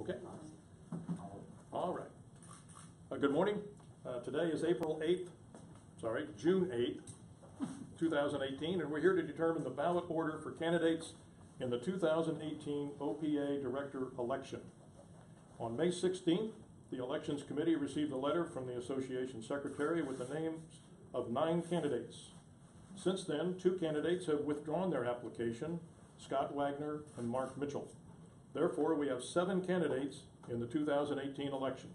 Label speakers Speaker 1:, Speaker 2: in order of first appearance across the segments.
Speaker 1: Okay? All right. Uh, good morning. Uh, today is April eighth, sorry, June eighth, two thousand eighteen, and we're here to determine the ballot order for candidates in the two thousand eighteen OPA Director election. On May sixteenth, the Elections Committee received a letter from the Association Secretary with the names of nine candidates. Since then, two candidates have withdrawn their application, Scott Wagner and Mark Mitchell. Therefore, we have seven candidates in the 2018 election.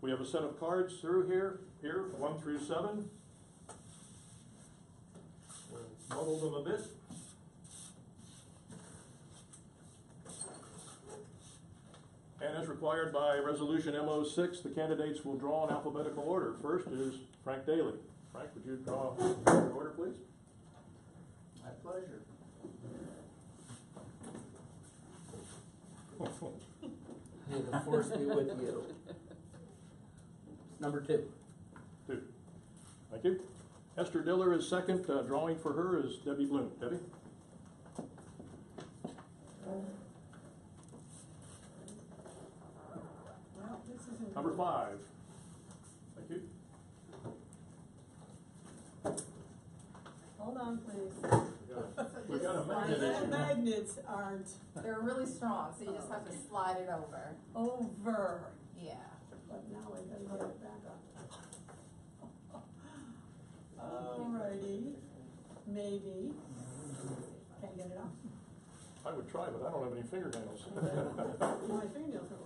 Speaker 1: We have a set of cards through here, here, one through seven. We'll muddle them a bit. And as required by Resolution MO6, the candidates will draw in alphabetical order. First is Frank Daly. Frank, would you draw your order, please?
Speaker 2: My pleasure. May the force be with you. Number two.
Speaker 1: Two. Thank you. Esther Diller is second. Uh, drawing for her is Debbie Bloom. Debbie?
Speaker 3: Well, this isn't.
Speaker 1: Number five. Thank you.
Speaker 3: Hold on, please.
Speaker 1: We got- a magnet
Speaker 3: The
Speaker 1: issue.
Speaker 3: magnets aren't
Speaker 4: They're really strong, so you just have to slide it over.
Speaker 3: over,
Speaker 4: Yeah.
Speaker 3: but now I gotta get it back up. Um, Alrighty, maybe. Can't get it off.
Speaker 1: I would try, but I don't have any fingernails.
Speaker 3: My fingernails are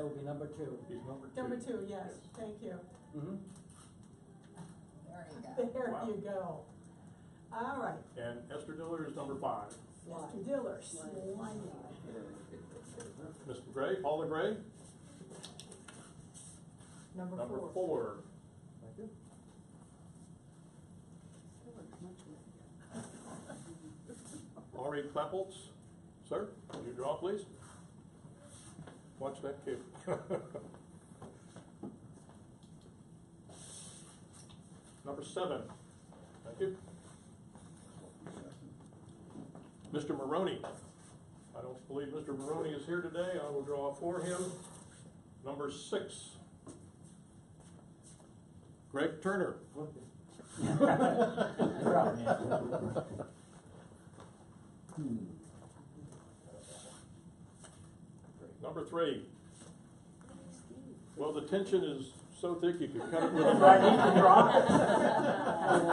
Speaker 2: That will be number two.
Speaker 1: He's number two.
Speaker 3: Number two, yes, thank you.
Speaker 2: Mm-hmm.
Speaker 4: There you go.
Speaker 3: There
Speaker 1: Wow.
Speaker 3: you go. All right,
Speaker 1: And Esther Diller is number five.
Speaker 3: Mr. Diller, sliding.
Speaker 1: Mr. Gray, Paula Gray,
Speaker 3: Number
Speaker 1: number
Speaker 3: four.
Speaker 1: four. Thank you. Laurie Clapoltz, sir, would you draw, please? Watch that kid. Number seven, thank you. Mr. Maroney, I don't believe Mr. Maroney is here today, I will draw for him. Number six. Greg Turner. Number three. Well, the tension is so thick you could cut it with a
Speaker 2: Do
Speaker 1: knife.
Speaker 2: to draw?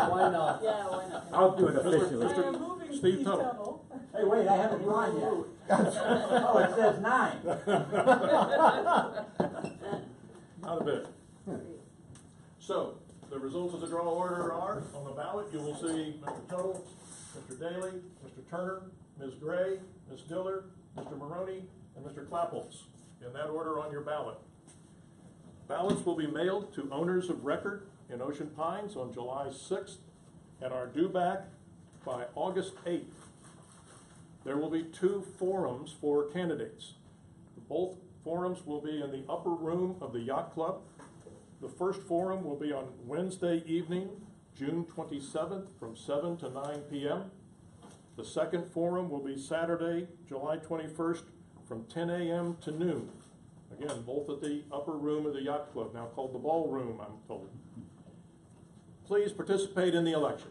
Speaker 2: Why not?
Speaker 3: Yeah, why not?
Speaker 5: I'll do it officially.
Speaker 3: I
Speaker 1: Mr.
Speaker 3: am
Speaker 1: Steve
Speaker 3: Steve
Speaker 1: Tuttle.
Speaker 3: Tuttle.
Speaker 5: Hey, wait, I haven't drawn yet. Oh, it says nine.
Speaker 1: Not a bit. So, the results of the draw order are, on the ballot, you will see Mr. Tuttle, Mr. Daly, Mr. Turner, Ms. Gray, Ms. Diller, Mr. Maroney, and Mr. Clapholtz, in that order on your ballot. Ballots will be mailed to owners of record in Ocean Pines on July sixth and are due back by August eighth. There will be two forums for candidates. Both forums will be in the upper room of the yacht club. The first forum will be on Wednesday evening, June twenty-seventh, from seven to nine PM. The second forum will be Saturday, July twenty-first, from ten AM to noon. Again, both at the upper room of the yacht club, now called the ballroom, I'm told. Please participate in the election.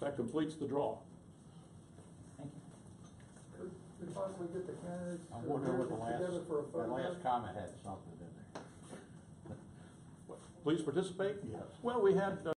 Speaker 1: That completes the draw. Thank you.
Speaker 6: Could we possibly get the candidates
Speaker 5: I wonder what the last,
Speaker 6: together for a
Speaker 5: that
Speaker 6: photograph?
Speaker 5: last comment had something in there.
Speaker 1: Please participate?
Speaker 5: Yes.
Speaker 1: Well, we had, uh,